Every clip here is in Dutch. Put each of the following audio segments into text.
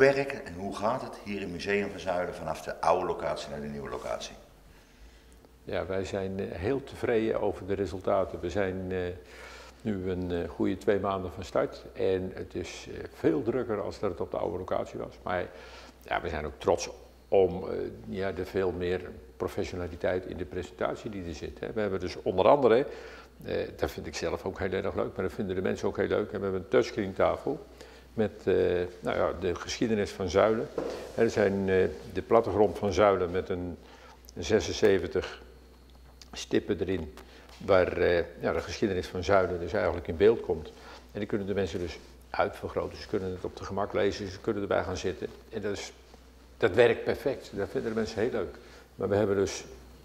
en hoe gaat het hier in Museum van Zuiden vanaf de oude locatie naar de nieuwe locatie? Ja, wij zijn eh, heel tevreden over de resultaten. We zijn uh, nu een uh, goede twee maanden van start en het is veel drukker als dat het op de oude locatie was. Maar ja, we zijn ook trots om ja, de veel meer professionaliteit in de presentatie die er zit. Hè. We hebben dus onder andere, dat vind ik zelf ook heel erg leuk, maar dat vinden de mensen ook heel leuk, we hebben een touchscreen tafel met nou ja, de geschiedenis van Zuilen. Er zijn de plattegrond van Zuilen met een 76 stippen erin waar uh, ja, de geschiedenis van Zuiden dus eigenlijk in beeld komt. En die kunnen de mensen dus uitvergroten. Ze kunnen het op de gemak lezen, ze kunnen erbij gaan zitten. En dat, is, dat werkt perfect. Dat vinden de mensen heel leuk. Maar we hebben dus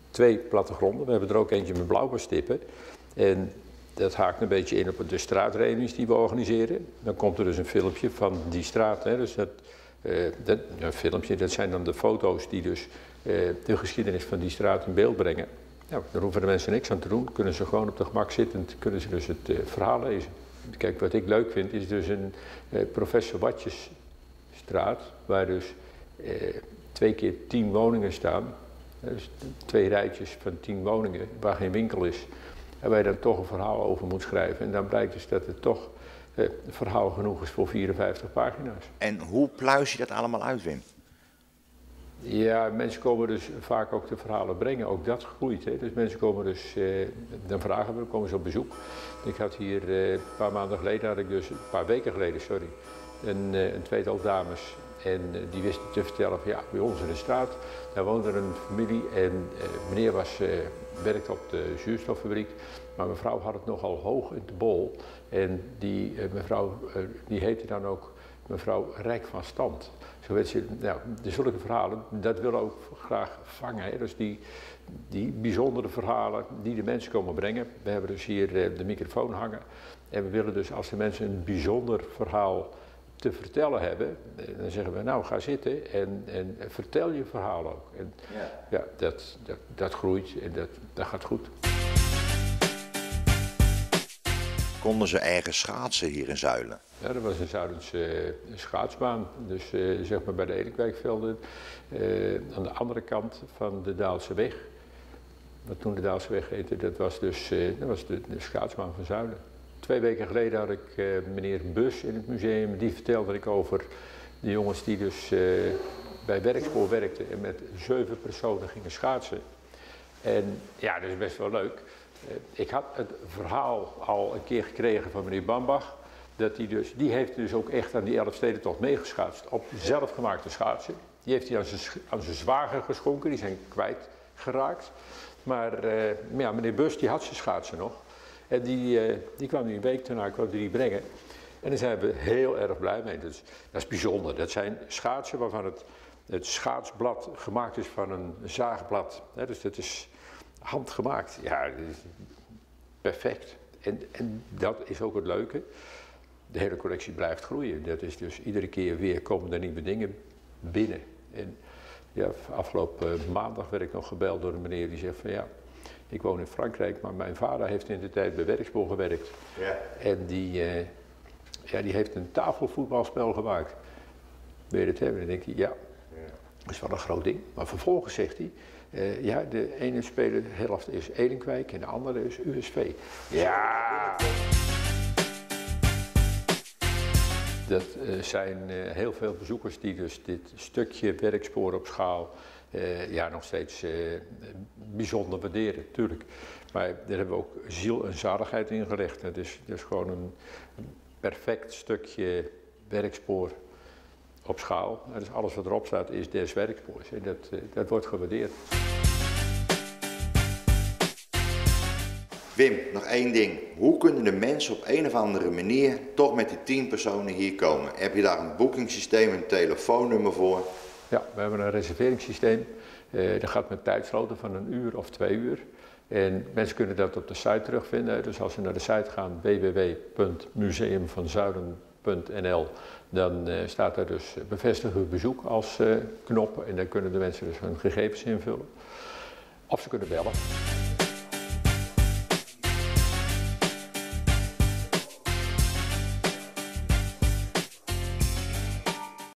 twee plattegronden. We hebben er ook eentje met blauwe stippen. En dat haakt een beetje in op de straatreunies die we organiseren. Dan komt er dus een filmpje van die straat. Hè. Dus dat, uh, dat, filmpje, dat zijn dan de foto's die dus uh, de geschiedenis van die straat in beeld brengen. Nou, daar hoeven de mensen niks aan te doen. Kunnen ze gewoon op de gemak zitten, kunnen ze dus het uh, verhaal lezen. Kijk, wat ik leuk vind is dus een professor Watjesstraat, waar dus twee keer tien woningen staan. Dus twee rijtjes van tien woningen, waar geen winkel is. En je dan toch een verhaal over moet schrijven. En dan blijkt dus dat het toch een verhaal genoeg is voor 54 pagina's. En hoe pluis je dat allemaal uit, Wim? Ja, mensen komen dus vaak ook de verhalen brengen. Ook dat groeit. Hè. Dus mensen komen dus, eh, dan vragen we, komen ze op bezoek. Ik had hier eh, een paar maanden geleden, had ik dus, een paar weken geleden, sorry, een, eh, een tweetal dames. En eh, die wisten te vertellen van ja, bij ons in de straat, daar woonde een familie en eh, meneer was, eh, werkte op de zuurstoffabriek. Maar mevrouw had het nogal hoog in de bol. En die mevrouw, die heette dan ook mevrouw Rijk van Stand. Zo weet je, nou, de zulke verhalen, dat willen we ook graag vangen. Hè? Dus die, die bijzondere verhalen die de mensen komen brengen. We hebben dus hier eh, de microfoon hangen. En we willen dus als de mensen een bijzonder verhaal te vertellen hebben, eh, dan zeggen we nou ga zitten en, en vertel je verhaal ook. En ja, ja dat, dat, dat groeit en dat, dat gaat goed. konden ze ergens schaatsen hier in Zuilen? Ja, dat was een Zuilense uh, schaatsbaan. Dus uh, zeg maar bij de Elikwijkvelden. Uh, aan de andere kant van de Daalse weg. Wat toen de Daalse weg heette, dat was dus dat was de, de, schaatsbaan van Zuilen. Twee weken geleden had ik meneer Bus in het museum. Die vertelde ik over de jongens die dus bij Werkspoor werkten en met zeven personen gingen schaatsen. En ja, dat is best wel leuk. Eh, ik had het verhaal al een keer gekregen van meneer Bambach. Dat die, dus, die heeft dus ook echt aan die Elfstedentocht meegeschaatst. Op zelfgemaakte schaatsen. Die heeft hij aan zijn, zwager geschonken. Die zijn kwijtgeraakt. Maar ja, meneer Bus die had zijn schaatsen nog. En die, uh, die kwam nu een week daarna kwam die brengen. En daar zijn we heel erg blij mee. Dus, dat is bijzonder. Dat zijn schaatsen waarvan het, het schaatsblad gemaakt is van een zaagblad. dus dat is handgemaakt. Ja, perfect. En, en dat is ook het leuke. De hele collectie blijft groeien. Dat is dus iedere keer weer komen er nieuwe dingen binnen. En ja, afgelopen maandag werd ik nog gebeld door een meneer die zegt van ja, ik woon in Frankrijk, maar mijn vader heeft in de tijd bij Werkspoor gewerkt. Ja. En die, uh, ja, die heeft een tafelvoetbalspel gemaakt. Wil je het hebben? Dan denk je ja, dat is wel een groot ding. Maar vervolgens zegt hij, uh, ja, de ene speler, helft is Edenkwijk en de andere is USV. Ja! Dat uh, zijn uh, heel veel bezoekers die dus dit stukje werkspoor op schaal ja, nog steeds bijzonder waarderen, natuurlijk. Maar daar hebben we ook ziel en zaligheid in gelegd. Het is, gewoon een, perfect stukje werkspoor op schaal. Dus alles wat erop staat is des werkspoors. En dat, eh, dat wordt gewaardeerd. Wim, nog één ding. Hoe kunnen de mensen op een of andere manier toch met die tien personen hier komen? Heb je daar een boekingssysteem, een telefoonnummer voor? Ja, we hebben een reserveringssysteem. Uh, dat gaat met tijdsloten van een uur of twee uur. En mensen kunnen dat op de site terugvinden. Dus als ze naar de site gaan, www.museumvanzuiden.nl, dan uh, staat er dus bevestigen bezoek als uh, knop. En dan kunnen de mensen dus hun gegevens invullen. Of ze kunnen bellen.